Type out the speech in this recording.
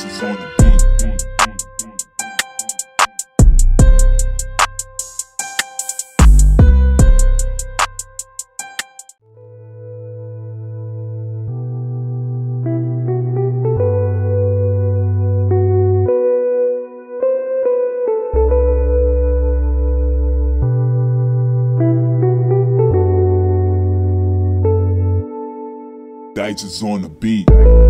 Digits on the beat. Digits on the beat.